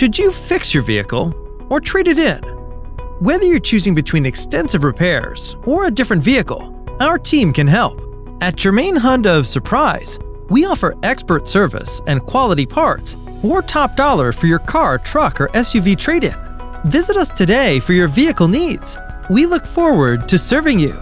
Should you fix your vehicle or trade it in? Whether you're choosing between extensive repairs or a different vehicle, our team can help. At Germain Honda of Surprise, we offer expert service and quality parts or top dollar for your car, truck, or SUV trade in. Visit us today for your vehicle needs. We look forward to serving you.